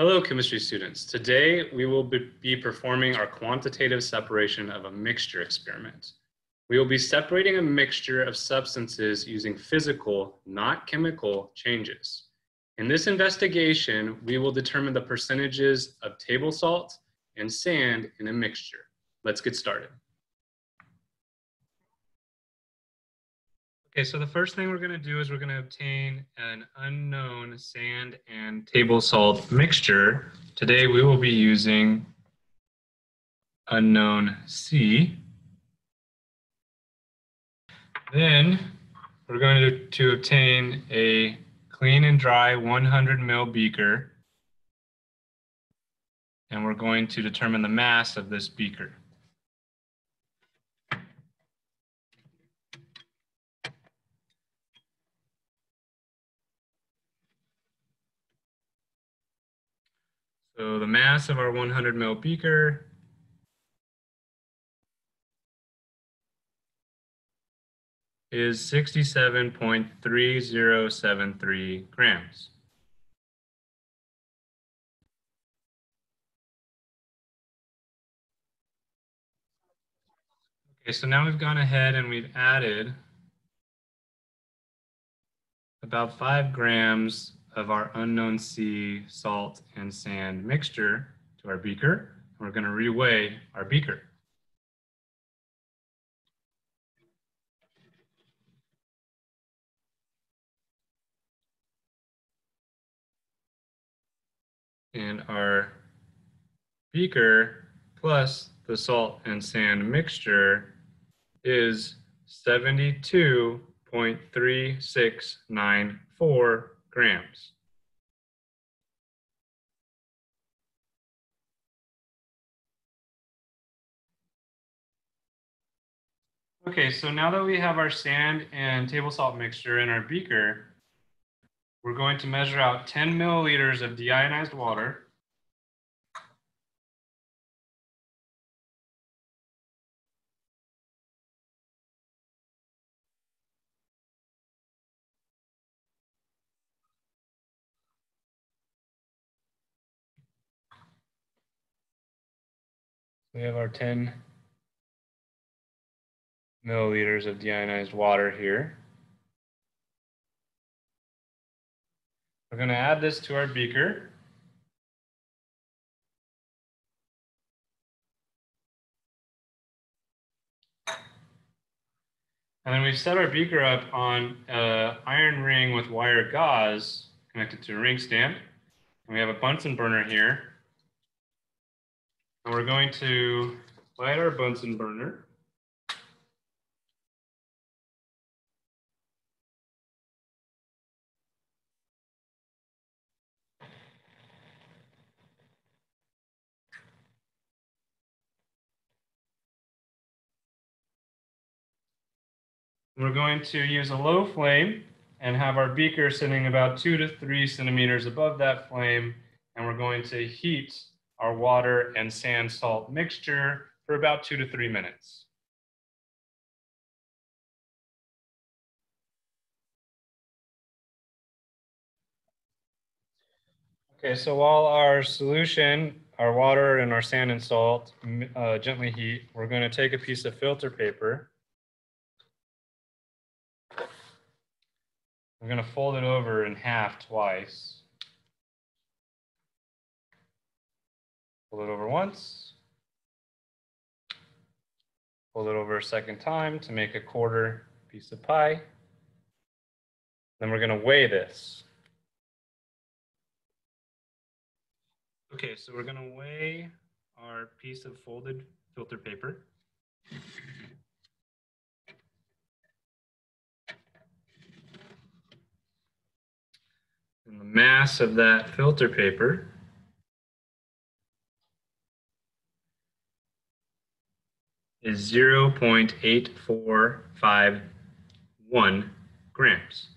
Hello, chemistry students. Today, we will be performing our quantitative separation of a mixture experiment. We will be separating a mixture of substances using physical, not chemical, changes. In this investigation, we will determine the percentages of table salt and sand in a mixture. Let's get started. Okay, so the first thing we're going to do is we're going to obtain an unknown sand and table salt mixture. Today we will be using unknown C. Then we're going to, to obtain a clean and dry 100 ml beaker. And we're going to determine the mass of this beaker. So the mass of our 100 ml beaker is 67.3073 grams. Okay, so now we've gone ahead and we've added about five grams of our unknown C salt and sand mixture to our beaker. And we're going to reweigh our beaker. And our beaker plus the salt and sand mixture is 72.3694 grams. Okay, so now that we have our sand and table salt mixture in our beaker, we're going to measure out 10 milliliters of deionized water We have our 10 milliliters of deionized water here. We're going to add this to our beaker. And then we've set our beaker up on an iron ring with wire gauze connected to a ring stand. And we have a Bunsen burner here. And we're going to light our Bunsen burner. We're going to use a low flame and have our beaker sitting about two to three centimeters above that flame. And we're going to heat our water and sand salt mixture for about two to three minutes. Okay, so while our solution, our water and our sand and salt uh, gently heat, we're going to take a piece of filter paper. We're going to fold it over in half twice. Pull it over once. Pull it over a second time to make a quarter piece of pie. Then we're going to weigh this. Okay, so we're going to weigh our piece of folded filter paper. And the mass of that filter paper is 0.8451 grams.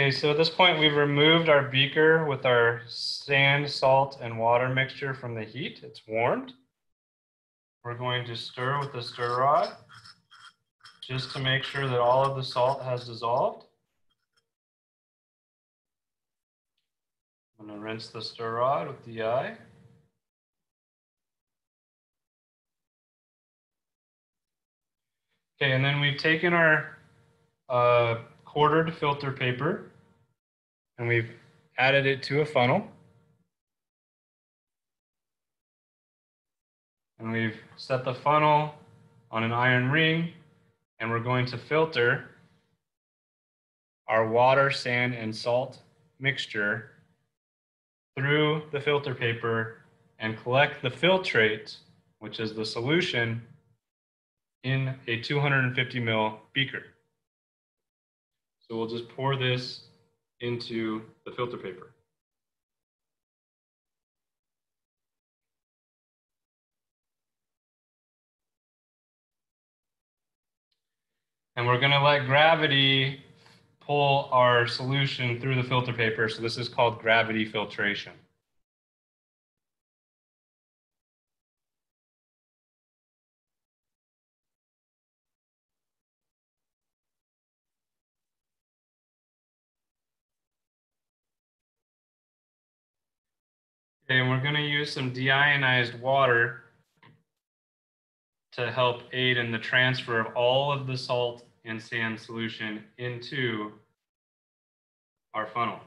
Okay, so at this point we've removed our beaker with our sand, salt, and water mixture from the heat. It's warmed. We're going to stir with the stir rod. just to make sure that all of the salt has dissolved. I'm going to rinse the stir rod with the eye. Okay, and then we've taken our uh, quartered filter paper and we've added it to a funnel. And we've set the funnel on an iron ring and we're going to filter our water, sand, and salt mixture through the filter paper and collect the filtrate, which is the solution, in a 250 ml beaker. So we'll just pour this into the filter paper. And we're going to let gravity pull our solution through the filter paper. So this is called gravity filtration. Okay, and we're going to use some deionized water to help aid in the transfer of all of the salt and sand solution into our funnel.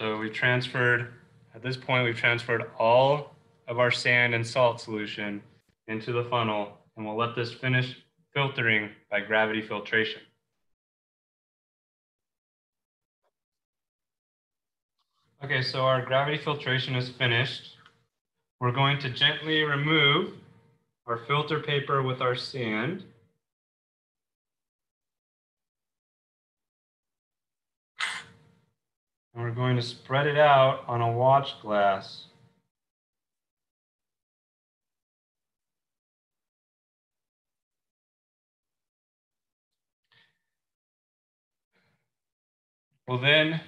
So we've transferred, at this point, we've transferred all of our sand and salt solution into the funnel, and we'll let this finish filtering by gravity filtration. Okay, so our gravity filtration is finished. We're going to gently remove our filter paper with our sand. And we're going to spread it out on a watch glass. We'll then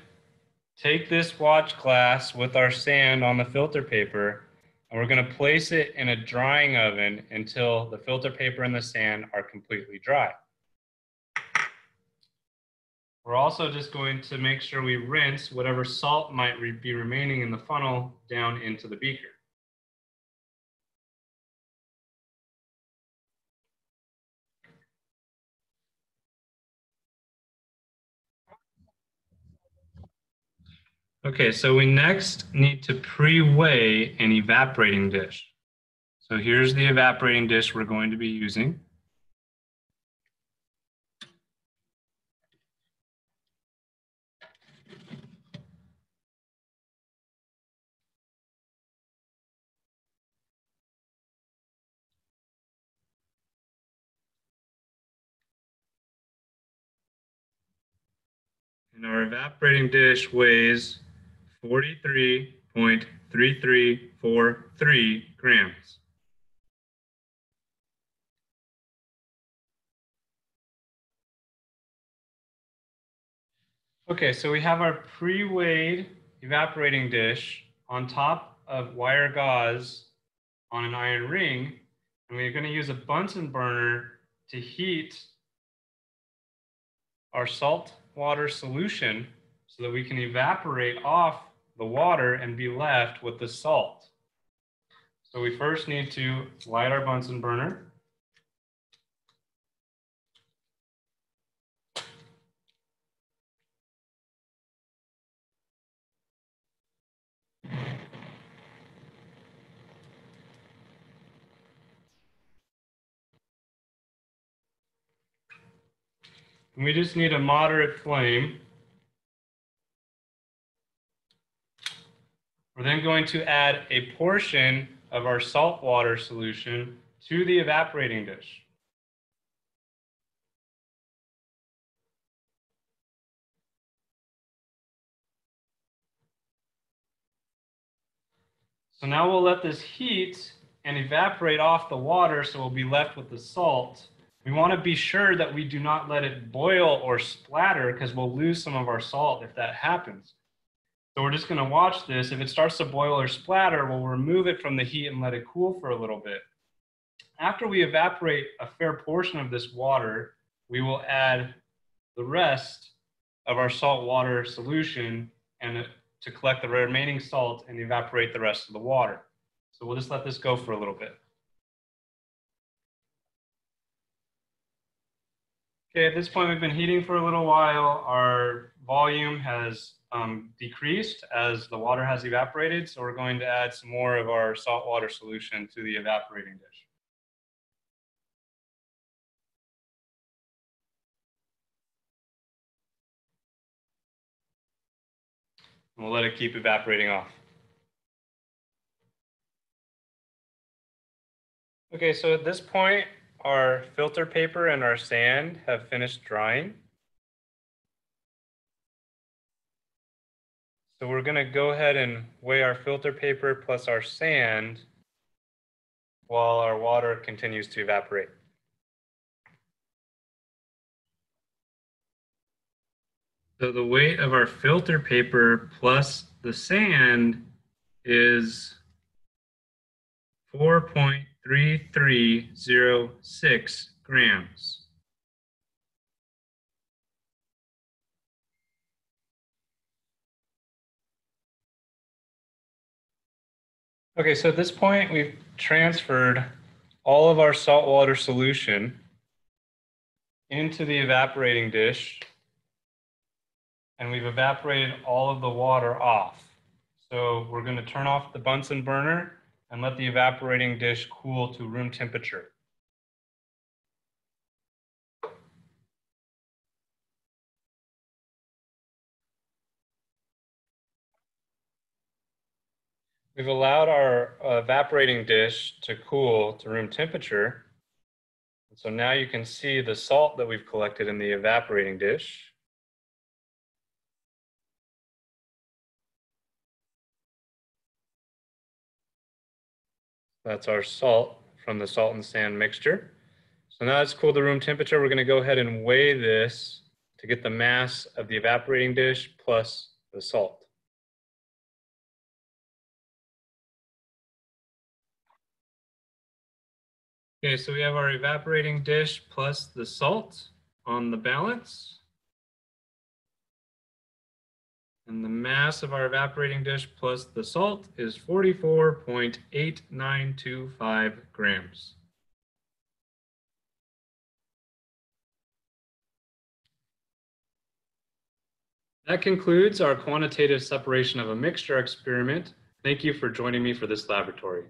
take this watch glass with our sand on the filter paper and we're going to place it in a drying oven until the filter paper and the sand are completely dry. We're also just going to make sure we rinse whatever salt might re be remaining in the funnel down into the beaker. Okay, so we next need to pre-weigh an evaporating dish. So here's the evaporating dish we're going to be using. And our evaporating dish weighs 43.3343 grams. Okay, so we have our pre-weighed evaporating dish on top of wire gauze on an iron ring, and we're going to use a Bunsen burner to heat our salt water solution so that we can evaporate off the water and be left with the salt. So we first need to light our Bunsen burner. And we just need a moderate flame. We're then going to add a portion of our salt water solution to the evaporating dish. So now we'll let this heat and evaporate off the water so we'll be left with the salt. We want to be sure that we do not let it boil or splatter because we'll lose some of our salt if that happens. So we're just going to watch this. If it starts to boil or splatter, we'll remove it from the heat and let it cool for a little bit. After we evaporate a fair portion of this water, we will add the rest of our salt water solution and uh, to collect the remaining salt and evaporate the rest of the water. So we'll just let this go for a little bit. Okay, at this point we've been heating for a little while. Our volume has um, decreased as the water has evaporated. So we're going to add some more of our salt water solution to the evaporating dish. And we'll let it keep evaporating off. Okay, so at this point, our filter paper and our sand have finished drying. So we're gonna go ahead and weigh our filter paper plus our sand while our water continues to evaporate. So the weight of our filter paper plus the sand is 4.3306 grams. Okay, so at this point, we've transferred all of our saltwater solution into the evaporating dish and we've evaporated all of the water off. So we're going to turn off the Bunsen burner and let the evaporating dish cool to room temperature. We've allowed our evaporating dish to cool to room temperature. So now you can see the salt that we've collected in the evaporating dish. That's our salt from the salt and sand mixture. So now it's cooled to room temperature. We're going to go ahead and weigh this to get the mass of the evaporating dish plus the salt. Okay, so we have our evaporating dish plus the salt on the balance. And the mass of our evaporating dish plus the salt is 44.8925 grams. That concludes our quantitative separation of a mixture experiment. Thank you for joining me for this laboratory.